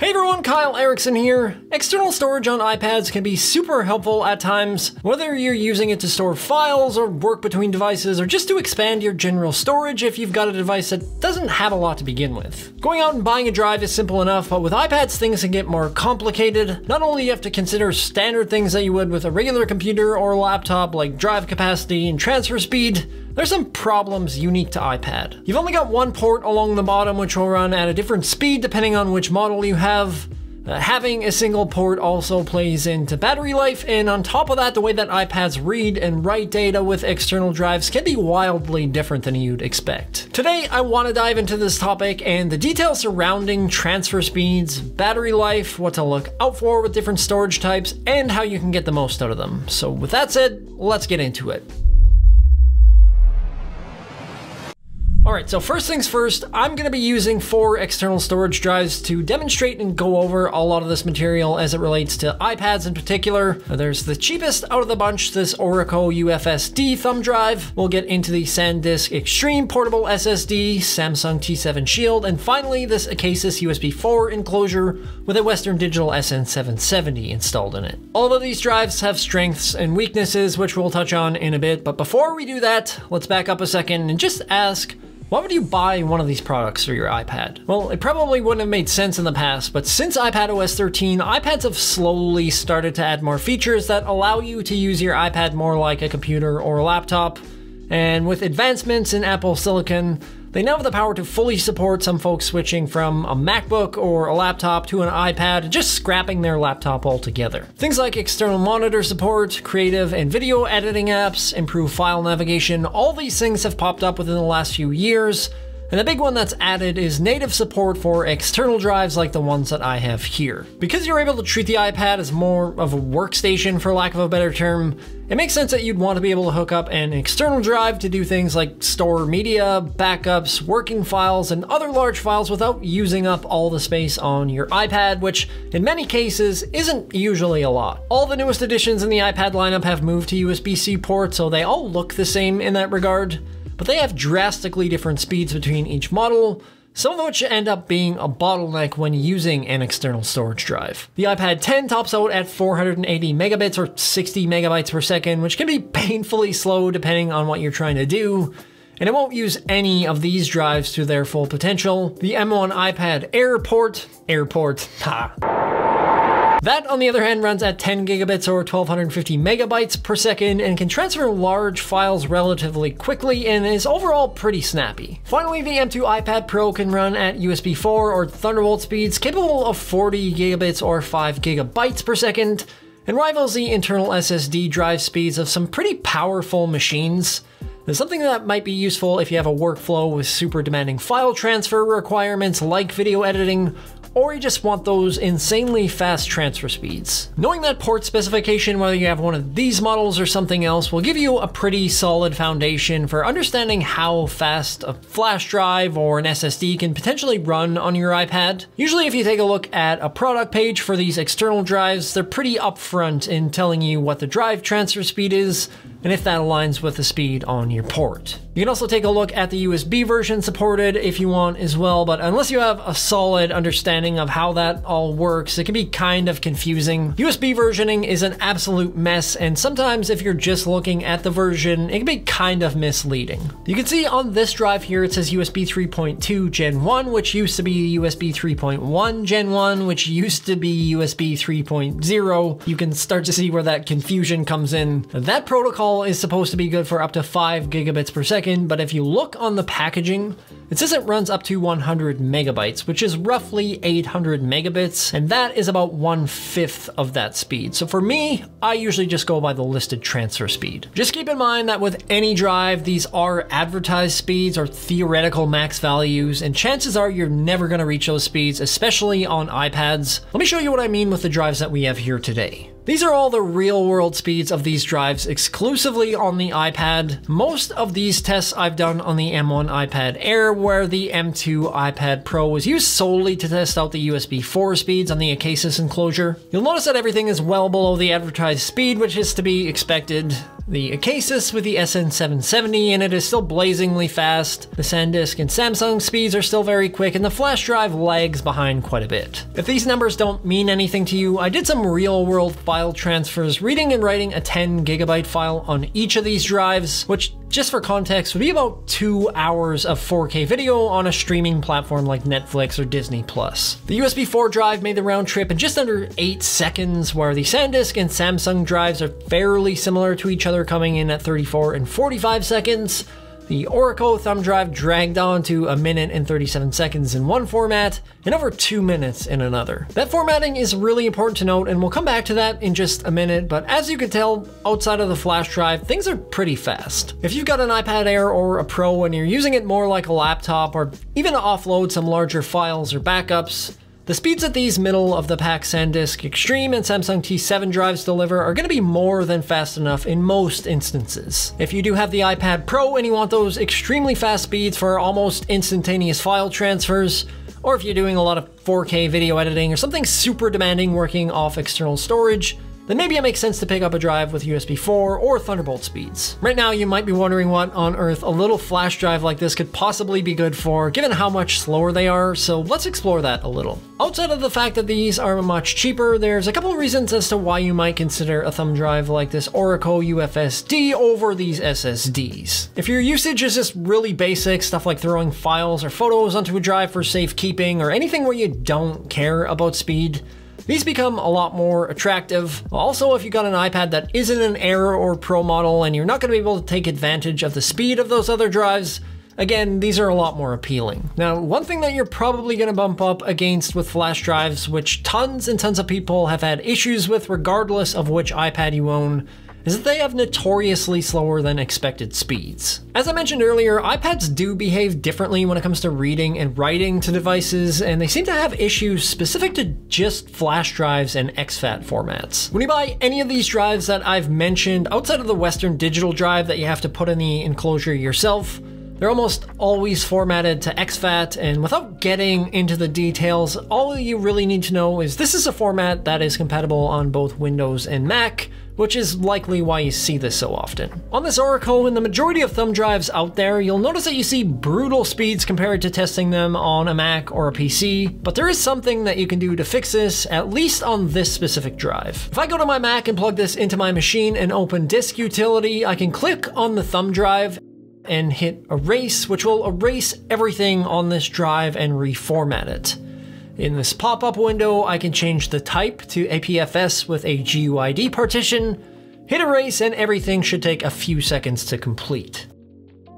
Hey everyone, Kyle Erickson here. External storage on iPads can be super helpful at times, whether you're using it to store files or work between devices or just to expand your general storage if you've got a device that doesn't have a lot to begin with. Going out and buying a drive is simple enough, but with iPads things can get more complicated. Not only you have to consider standard things that you would with a regular computer or laptop like drive capacity and transfer speed, there's some problems unique to iPad. You've only got one port along the bottom which will run at a different speed depending on which model you have. Uh, having a single port also plays into battery life, and on top of that, the way that iPads read and write data with external drives can be wildly different than you'd expect. Today, I want to dive into this topic and the details surrounding transfer speeds, battery life, what to look out for with different storage types, and how you can get the most out of them. So with that said, let's get into it. Alright, so first things first, I'm going to be using four external storage drives to demonstrate and go over a lot of this material as it relates to iPads in particular. There's the cheapest out of the bunch, this Orico UFSD thumb drive. We'll get into the SanDisk Extreme Portable SSD, Samsung T7 Shield, and finally this Acasis USB 4 enclosure with a Western Digital SN770 installed in it. All of these drives have strengths and weaknesses, which we'll touch on in a bit, but before we do that, let's back up a second and just ask, why would you buy one of these products for your iPad? Well, it probably wouldn't have made sense in the past, but since iPad OS 13, iPads have slowly started to add more features that allow you to use your iPad more like a computer or a laptop. And with advancements in Apple Silicon, they now have the power to fully support some folks switching from a MacBook or a laptop to an iPad, just scrapping their laptop altogether. Things like external monitor support, creative and video editing apps, improved file navigation, all these things have popped up within the last few years, and the big one that's added is native support for external drives like the ones that I have here. Because you're able to treat the iPad as more of a workstation for lack of a better term, it makes sense that you'd want to be able to hook up an external drive to do things like store media, backups, working files, and other large files without using up all the space on your iPad, which in many cases isn't usually a lot. All the newest additions in the iPad lineup have moved to USB-C ports, so they all look the same in that regard but they have drastically different speeds between each model, some of which end up being a bottleneck when using an external storage drive. The iPad 10 tops out at 480 megabits or 60 megabytes per second, which can be painfully slow depending on what you're trying to do, and it won't use any of these drives to their full potential. The M1 iPad Airport, Airport, ha, that, on the other hand, runs at 10 gigabits or 1250 megabytes per second and can transfer large files relatively quickly and is overall pretty snappy. Finally, the M2 iPad Pro can run at USB 4 or Thunderbolt speeds capable of 40 gigabits or 5 gigabytes per second, and rivals the internal SSD drive speeds of some pretty powerful machines. There's something that might be useful if you have a workflow with super demanding file transfer requirements like video editing, or you just want those insanely fast transfer speeds. Knowing that port specification, whether you have one of these models or something else, will give you a pretty solid foundation for understanding how fast a flash drive or an SSD can potentially run on your iPad. Usually if you take a look at a product page for these external drives, they're pretty upfront in telling you what the drive transfer speed is, and if that aligns with the speed on your port. You can also take a look at the USB version supported if you want as well, but unless you have a solid understanding of how that all works, it can be kind of confusing. USB versioning is an absolute mess, and sometimes if you're just looking at the version, it can be kind of misleading. You can see on this drive here, it says USB 3.2 Gen 1, which used to be USB 3.1 Gen 1, which used to be USB 3.0. You can start to see where that confusion comes in. That protocol is supposed to be good for up to 5 gigabits per second, second, but if you look on the packaging, it says it runs up to 100 megabytes, which is roughly 800 megabits, and that is about one fifth of that speed. So for me, I usually just go by the listed transfer speed. Just keep in mind that with any drive, these are advertised speeds or theoretical max values, and chances are you're never gonna reach those speeds, especially on iPads. Let me show you what I mean with the drives that we have here today. These are all the real world speeds of these drives exclusively on the iPad. Most of these tests I've done on the M1 iPad Air where the M2 iPad Pro was used solely to test out the USB 4 speeds on the Acasis enclosure. You'll notice that everything is well below the advertised speed, which is to be expected. the Acasis with the SN770 and it is still blazingly fast. The SanDisk and Samsung speeds are still very quick and the flash drive lags behind quite a bit. If these numbers don't mean anything to you, I did some real world file transfers, reading and writing a 10 gigabyte file on each of these drives, which just for context would be about two hours of 4K video on a streaming platform like Netflix or Disney Plus. The USB 4 drive made the round trip in just under eight seconds, where the SanDisk and Samsung drives are fairly similar to each other coming in at 34 and 45 seconds. The Orico thumb drive dragged on to a minute and 37 seconds in one format and over two minutes in another. That formatting is really important to note and we'll come back to that in just a minute, but as you can tell, outside of the flash drive, things are pretty fast. If you've got an iPad Air or a Pro and you're using it more like a laptop or even to offload some larger files or backups, the speeds that these middle of the pack SanDisk Extreme and Samsung T7 drives deliver are going to be more than fast enough in most instances. If you do have the iPad Pro and you want those extremely fast speeds for almost instantaneous file transfers, or if you're doing a lot of 4K video editing or something super demanding working off external storage, then maybe it makes sense to pick up a drive with USB 4 or Thunderbolt speeds. Right now, you might be wondering what on earth a little flash drive like this could possibly be good for, given how much slower they are, so let's explore that a little. Outside of the fact that these are much cheaper, there's a couple of reasons as to why you might consider a thumb drive like this Orico UFSD over these SSDs. If your usage is just really basic, stuff like throwing files or photos onto a drive for safekeeping, or anything where you don't care about speed, these become a lot more attractive. Also, if you got an iPad that isn't an Air or Pro model and you're not going to be able to take advantage of the speed of those other drives, Again, these are a lot more appealing. Now, one thing that you're probably going to bump up against with flash drives, which tons and tons of people have had issues with regardless of which iPad you own, is that they have notoriously slower than expected speeds. As I mentioned earlier, iPads do behave differently when it comes to reading and writing to devices, and they seem to have issues specific to just flash drives and exFAT formats. When you buy any of these drives that I've mentioned, outside of the Western Digital drive that you have to put in the enclosure yourself, they're almost always formatted to exFAT, and without getting into the details, all you really need to know is this is a format that is compatible on both Windows and Mac, which is likely why you see this so often. On this Orico, in the majority of thumb drives out there, you'll notice that you see brutal speeds compared to testing them on a Mac or a PC, but there is something that you can do to fix this, at least on this specific drive. If I go to my Mac and plug this into my machine and open Disk Utility, I can click on the thumb drive and hit erase, which will erase everything on this drive and reformat it. In this pop-up window, I can change the type to APFS with a GUID partition, hit erase, and everything should take a few seconds to complete.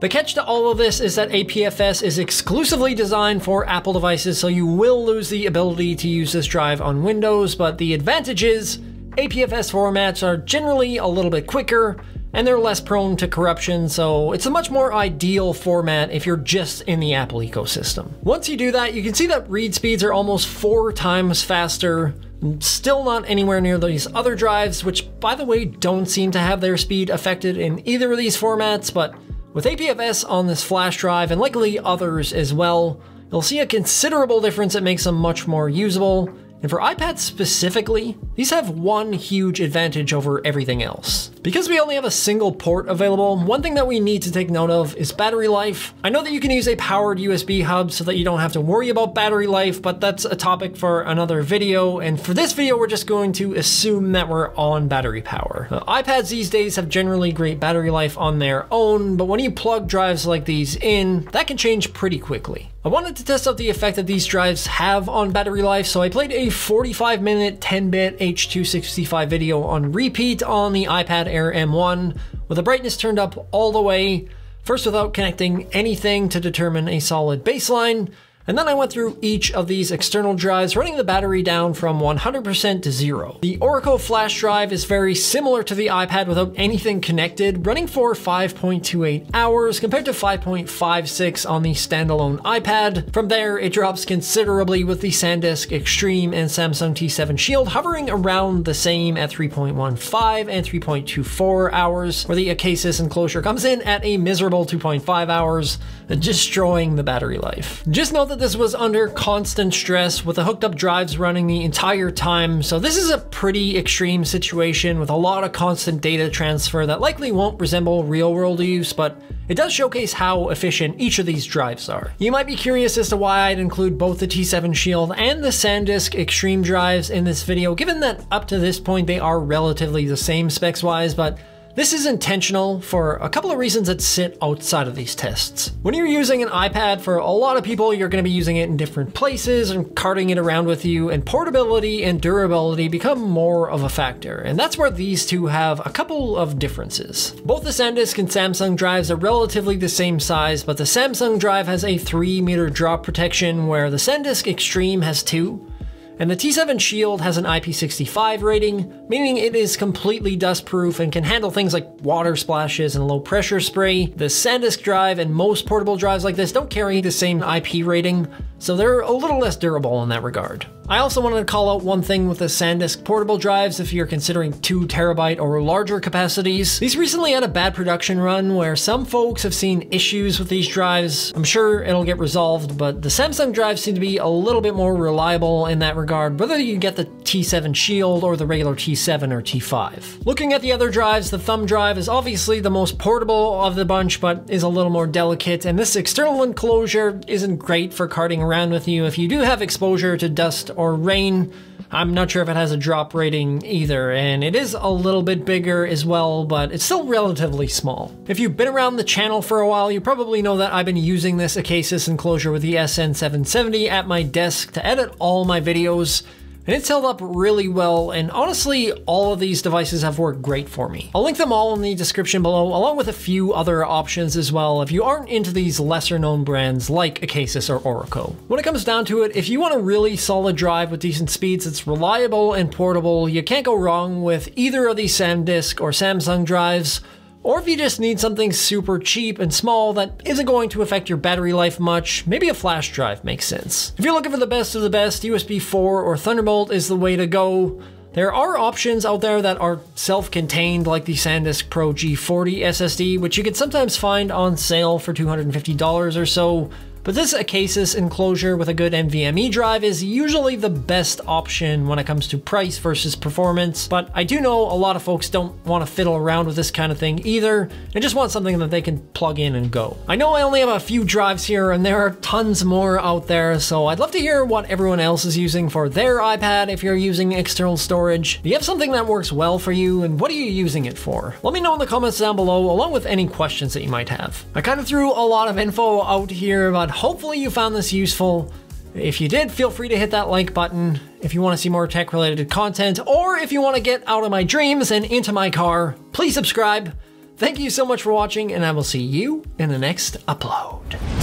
The catch to all of this is that APFS is exclusively designed for Apple devices, so you will lose the ability to use this drive on Windows, but the advantage is APFS formats are generally a little bit quicker, and they're less prone to corruption, so it's a much more ideal format if you're just in the Apple ecosystem. Once you do that, you can see that read speeds are almost four times faster, still not anywhere near these other drives, which by the way don't seem to have their speed affected in either of these formats, but with APFS on this flash drive, and likely others as well, you'll see a considerable difference that makes them much more usable, and for iPads specifically, these have one huge advantage over everything else. Because we only have a single port available, one thing that we need to take note of is battery life. I know that you can use a powered USB hub so that you don't have to worry about battery life, but that's a topic for another video. And for this video, we're just going to assume that we're on battery power. Now, iPads these days have generally great battery life on their own, but when you plug drives like these in, that can change pretty quickly. I wanted to test out the effect that these drives have on battery life, so I played a 45 minute 10-bit H.265 video on repeat on the iPad Air M1 with the brightness turned up all the way, first without connecting anything to determine a solid baseline, and then I went through each of these external drives, running the battery down from 100% to zero. The Orico flash drive is very similar to the iPad without anything connected, running for 5.28 hours compared to 5.56 on the standalone iPad. From there, it drops considerably with the SanDisk Extreme and Samsung T7 Shield hovering around the same at 3.15 and 3.24 hours, where the Acasis enclosure comes in at a miserable 2.5 hours, destroying the battery life. Just note that this was under constant stress with the hooked up drives running the entire time, so this is a pretty extreme situation with a lot of constant data transfer that likely won't resemble real world use, but it does showcase how efficient each of these drives are. You might be curious as to why I'd include both the T7 Shield and the SanDisk Extreme drives in this video, given that up to this point they are relatively the same specs wise, but this is intentional for a couple of reasons that sit outside of these tests. When you're using an iPad, for a lot of people, you're going to be using it in different places and carting it around with you, and portability and durability become more of a factor. And that's where these two have a couple of differences. Both the SanDisk and Samsung drives are relatively the same size, but the Samsung drive has a 3 meter drop protection, where the SanDisk Extreme has 2, and the T7 Shield has an IP65 rating, meaning it is completely dustproof and can handle things like water splashes and low pressure spray. The SanDisk drive and most portable drives like this don't carry the same IP rating, so they're a little less durable in that regard. I also wanted to call out one thing with the SanDisk portable drives if you're considering 2 terabyte or larger capacities. These recently had a bad production run where some folks have seen issues with these drives. I'm sure it'll get resolved, but the Samsung drives seem to be a little bit more reliable in that regard, whether you get the T7 Shield or the regular T7 or T5. Looking at the other drives, the thumb drive is obviously the most portable of the bunch, but is a little more delicate, and this external enclosure isn't great for carting around with you if you do have exposure to dust or rain. I'm not sure if it has a drop rating either, and it is a little bit bigger as well, but it's still relatively small. If you've been around the channel for a while, you probably know that I've been using this Acasis enclosure with the SN770 at my desk to edit all my videos and it's held up really well, and honestly, all of these devices have worked great for me. I'll link them all in the description below, along with a few other options as well if you aren't into these lesser known brands like Acasis or Orico. When it comes down to it, if you want a really solid drive with decent speeds that's reliable and portable, you can't go wrong with either of these SanDisk or Samsung drives, or if you just need something super cheap and small that isn't going to affect your battery life much, maybe a flash drive makes sense. If you're looking for the best of the best, USB 4 or Thunderbolt is the way to go. There are options out there that are self-contained like the SanDisk Pro G40 SSD, which you can sometimes find on sale for $250 or so, but this Acasis enclosure with a good NVMe drive is usually the best option when it comes to price versus performance, but I do know a lot of folks don't want to fiddle around with this kind of thing either, and just want something that they can plug in and go. I know I only have a few drives here and there are tons more out there, so I'd love to hear what everyone else is using for their iPad if you're using external storage. Do you have something that works well for you, and what are you using it for? Let me know in the comments down below, along with any questions that you might have. I kind of threw a lot of info out here about hopefully you found this useful. If you did, feel free to hit that like button if you want to see more tech related content, or if you want to get out of my dreams and into my car, please subscribe. Thank you so much for watching, and I will see you in the next upload.